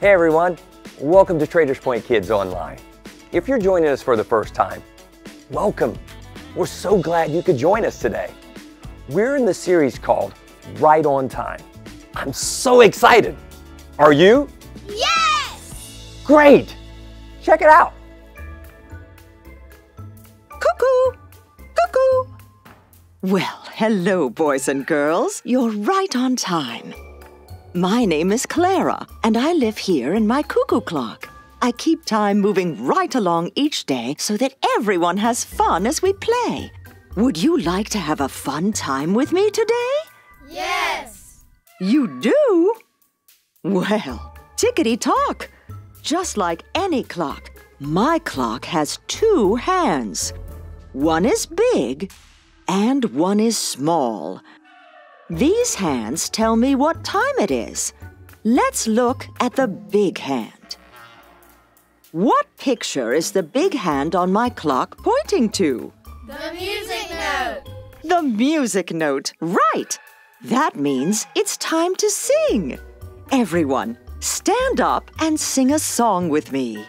Hey everyone, welcome to Traders Point Kids Online. If you're joining us for the first time, welcome. We're so glad you could join us today. We're in the series called Right on Time. I'm so excited. Are you? Yes! Great! Check it out. Cuckoo! Cuckoo! Well, hello, boys and girls. You're right on time. My name is Clara, and I live here in my cuckoo clock. I keep time moving right along each day so that everyone has fun as we play. Would you like to have a fun time with me today? Yes! You do? Well, tickety tock. Just like any clock, my clock has two hands. One is big and one is small. These hands tell me what time it is. Let's look at the big hand. What picture is the big hand on my clock pointing to? The music note! The music note, right! That means it's time to sing. Everyone, stand up and sing a song with me.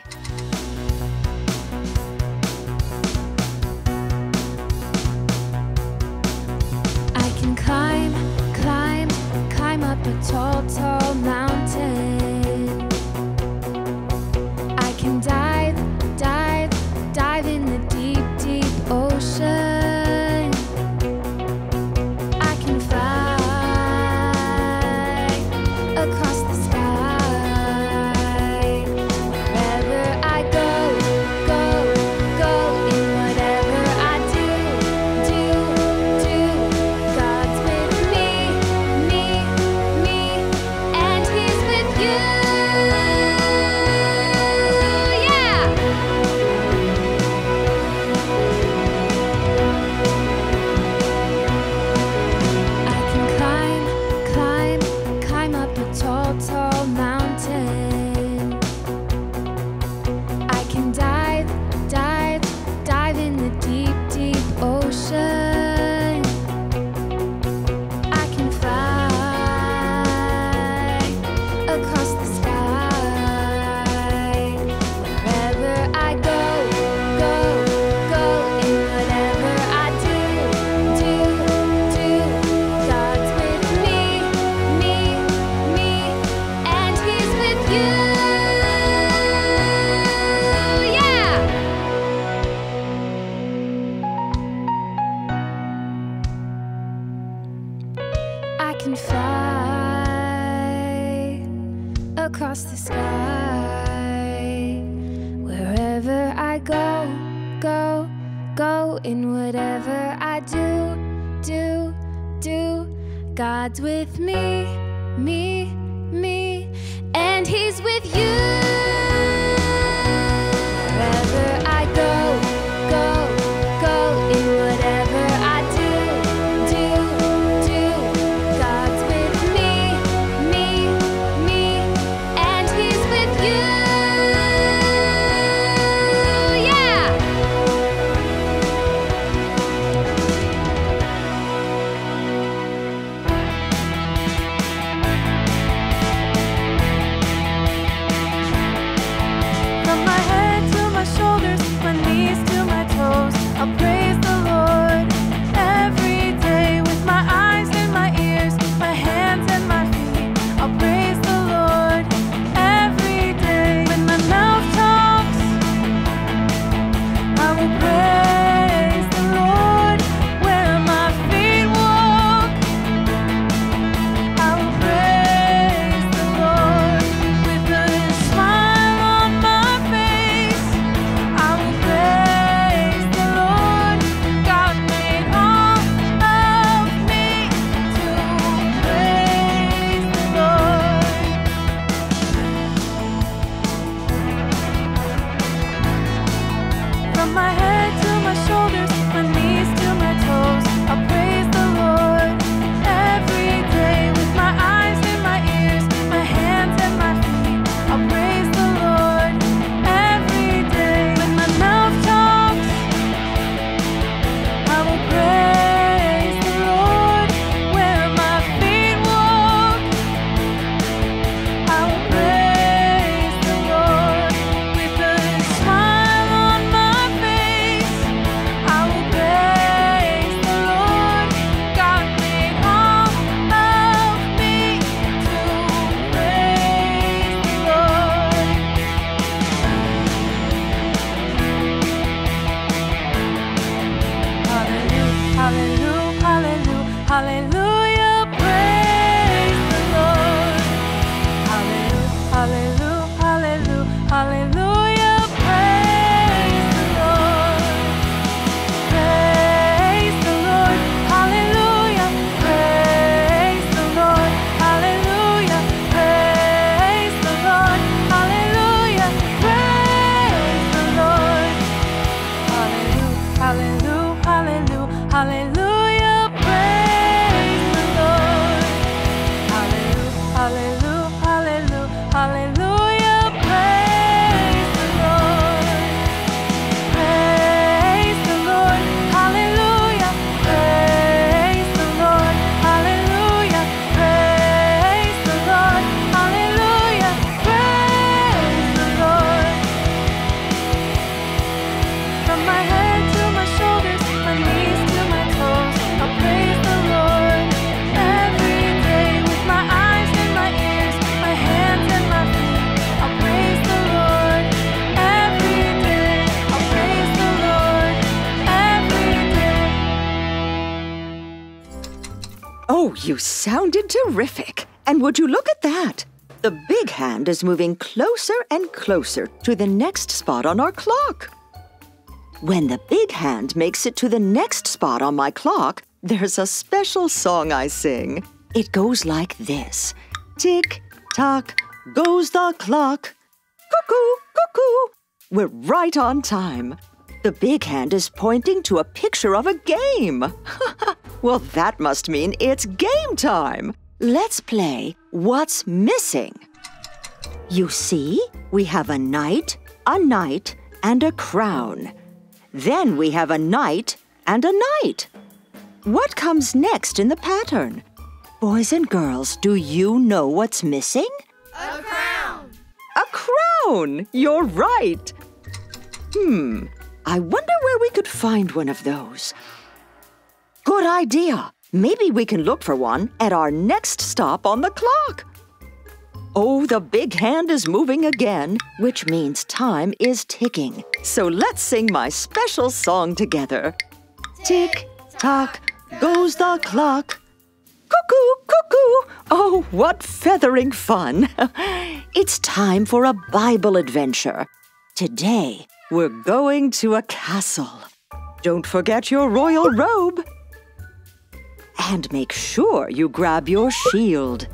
You sounded terrific. And would you look at that? The big hand is moving closer and closer to the next spot on our clock. When the big hand makes it to the next spot on my clock, there's a special song I sing. It goes like this Tick tock goes the clock. Cuckoo, cuckoo. We're right on time. The big hand is pointing to a picture of a game. well, that must mean it's game time. Let's play What's Missing? You see, we have a knight, a knight, and a crown. Then we have a knight and a knight. What comes next in the pattern? Boys and girls, do you know what's missing? A crown. A crown! You're right. Hmm, I wonder where we could find one of those. Good idea. Maybe we can look for one at our next stop on the clock. Oh, the big hand is moving again, which means time is ticking. So let's sing my special song together. Tick tock goes the clock. Cuckoo, cuckoo. Oh, what feathering fun. it's time for a Bible adventure. Today, we're going to a castle. Don't forget your royal robe. And make sure you grab your shield.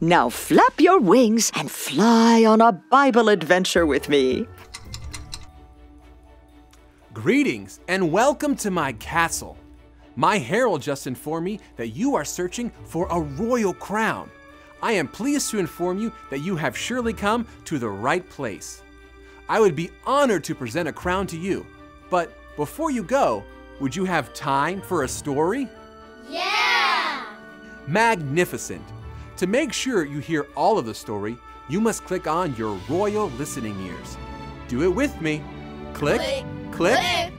Now flap your wings and fly on a Bible adventure with me. Greetings and welcome to my castle. My herald just informed me that you are searching for a royal crown. I am pleased to inform you that you have surely come to the right place. I would be honored to present a crown to you, but before you go, would you have time for a story? Yeah. Magnificent! To make sure you hear all of the story, you must click on your royal listening ears. Do it with me. Click, click. Click.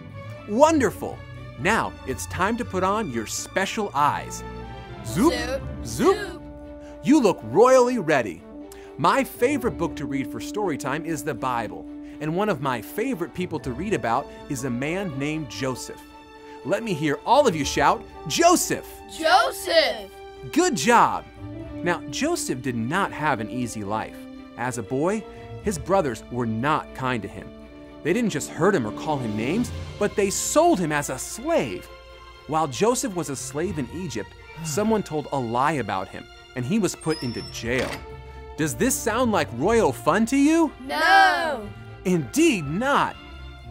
Wonderful! Now it's time to put on your special eyes. Zoop, Zoop, zoop. zoop. You look royally ready. My favorite book to read for story time is the Bible, and one of my favorite people to read about is a man named Joseph. Let me hear all of you shout, Joseph! Joseph. Good job! Now, Joseph did not have an easy life. As a boy, his brothers were not kind to him. They didn't just hurt him or call him names, but they sold him as a slave. While Joseph was a slave in Egypt, someone told a lie about him, and he was put into jail. Does this sound like royal fun to you? No. Indeed not.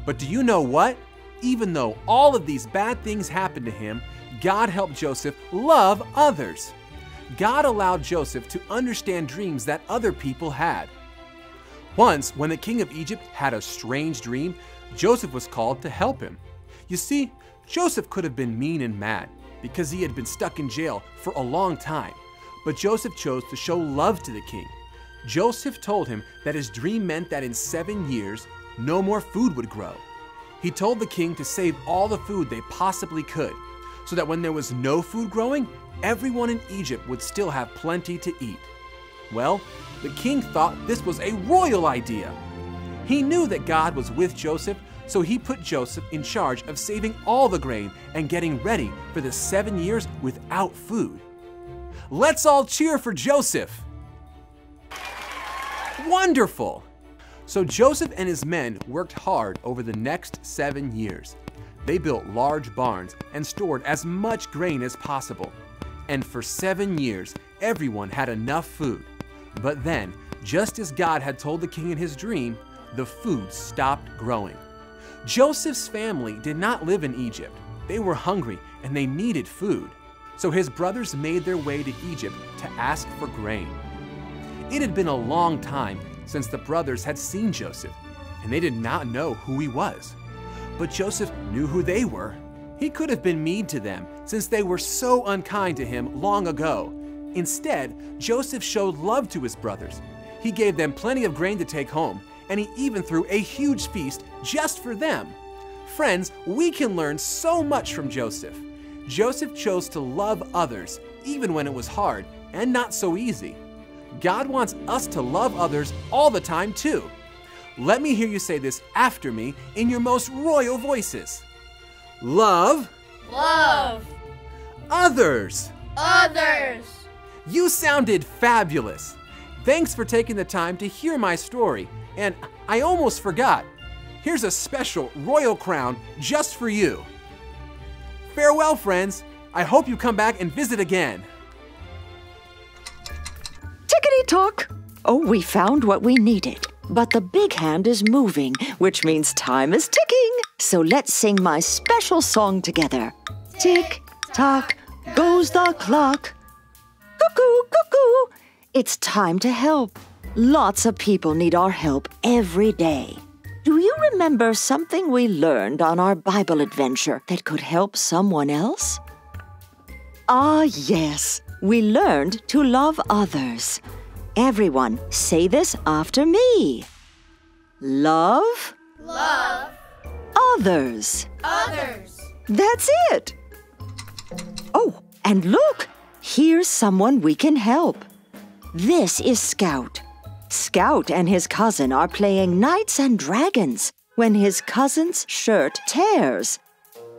But do you know what? Even though all of these bad things happened to him, God helped Joseph love others. God allowed Joseph to understand dreams that other people had. Once, when the king of Egypt had a strange dream, Joseph was called to help him. You see, Joseph could have been mean and mad because he had been stuck in jail for a long time, but Joseph chose to show love to the king. Joseph told him that his dream meant that in seven years, no more food would grow. He told the king to save all the food they possibly could, so that when there was no food growing, everyone in Egypt would still have plenty to eat. Well, the king thought this was a royal idea. He knew that God was with Joseph, so he put Joseph in charge of saving all the grain and getting ready for the seven years without food. Let's all cheer for Joseph! Wonderful! So Joseph and his men worked hard over the next seven years. They built large barns and stored as much grain as possible. And for seven years, everyone had enough food. But then, just as God had told the king in his dream, the food stopped growing. Joseph's family did not live in Egypt. They were hungry and they needed food. So his brothers made their way to Egypt to ask for grain. It had been a long time since the brothers had seen Joseph, and they did not know who he was. But Joseph knew who they were. He could have been mean to them since they were so unkind to him long ago. Instead, Joseph showed love to his brothers. He gave them plenty of grain to take home, and he even threw a huge feast just for them. Friends, we can learn so much from Joseph. Joseph chose to love others even when it was hard and not so easy. God wants us to love others all the time, too. Let me hear you say this after me in your most royal voices. Love Love. others. Others. You sounded fabulous. Thanks for taking the time to hear my story. And I almost forgot. Here's a special royal crown just for you. Farewell, friends. I hope you come back and visit again. Tickety tock! Oh, we found what we needed. But the big hand is moving, which means time is ticking. So let's sing my special song together. Tick tock goes the clock. Cuckoo, cuckoo. It's time to help. Lots of people need our help every day. Do you remember something we learned on our Bible adventure that could help someone else? Ah, yes. We learned to love others. Everyone, say this after me. Love Love. others. Others. That's it. Oh, and look, here's someone we can help. This is Scout. Scout and his cousin are playing Knights and Dragons when his cousin's shirt tears.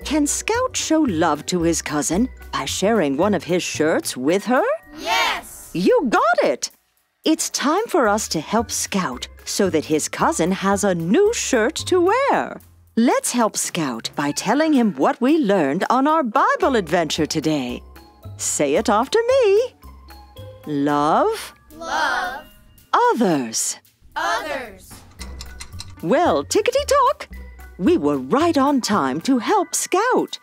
Can Scout show love to his cousin by sharing one of his shirts with her? Yes. You got it! It's time for us to help Scout so that his cousin has a new shirt to wear. Let's help Scout by telling him what we learned on our Bible adventure today. Say it after me. Love Love. others. Others. Well, tickety tock, we were right on time to help Scout.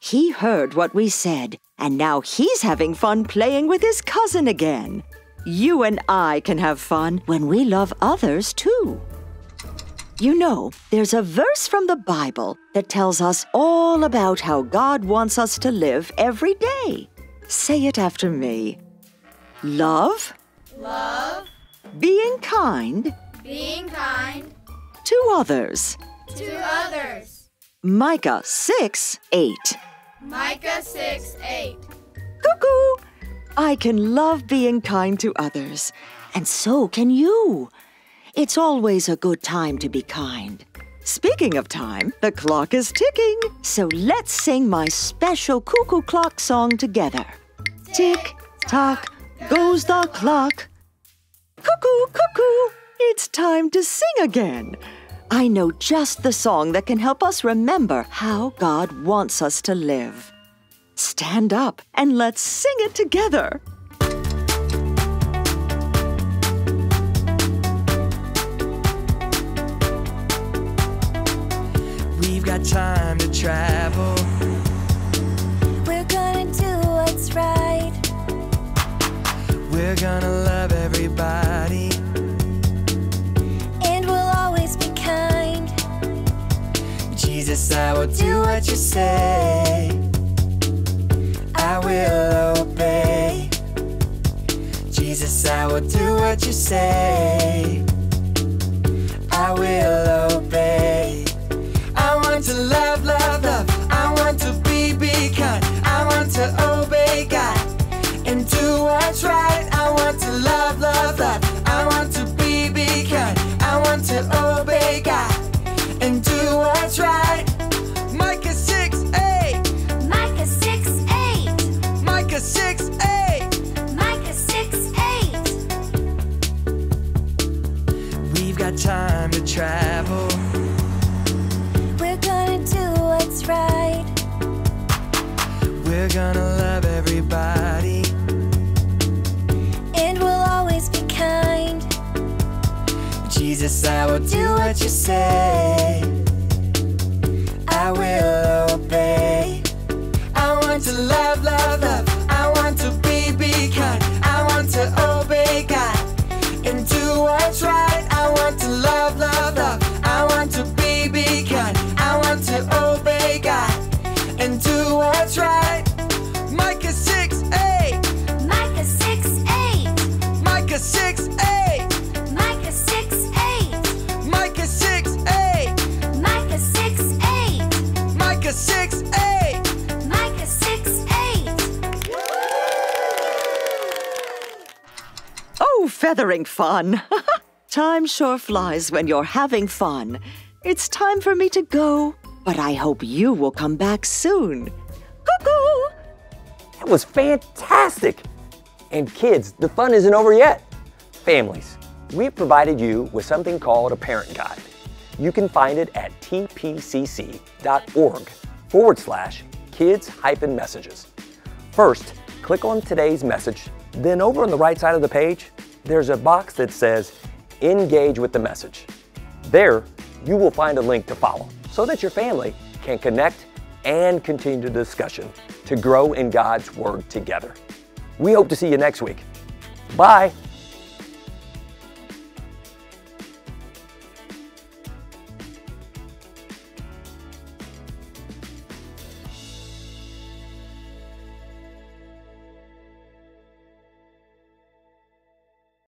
He heard what we said, and now he's having fun playing with his cousin again. You and I can have fun when we love others too. You know, there's a verse from the Bible that tells us all about how God wants us to live every day. Say it after me. Love, Love. being kind Being kind to others. To others. Micah 6 8. Micah 6 8. Cuckoo! I can love being kind to others, and so can you. It's always a good time to be kind. Speaking of time, the clock is ticking, so let's sing my special cuckoo clock song together. Tick tock goes the clock. Cuckoo, cuckoo, it's time to sing again. I know just the song that can help us remember how God wants us to live. Stand up and let's sing it together. We've got time to travel. We're gonna do what's right. We're gonna love everybody. Jesus, I will do what you say. I will obey. Jesus, I will do what you say. I will obey. I want to love, love, love. I want to be, be kind. I want to obey God and do what's right. I want to love, love, love. I want to be, be kind. I want to obey God and do what's right. Time to travel. We're gonna do what's right. We're gonna love everybody. And we'll always be kind. Jesus, I will do what you say. I will do what's right. Micah 6 8. Micah 6 8. Micah 6 8. Micah 6 8. Micah 6 8. Micah 6 8. Micah 6 8. Micah 6 8. Oh, feathering fun. time sure flies when you're having fun. It's time for me to go, but I hope you will come back soon. That was fantastic! And kids, the fun isn't over yet. Families, we've provided you with something called a parent guide. You can find it at tpcc.org forward slash kids hyphen messages. First, click on today's message, then over on the right side of the page, there's a box that says Engage with the message. There, you will find a link to follow so that your family can connect and continue the discussion to grow in God's Word together. We hope to see you next week. Bye.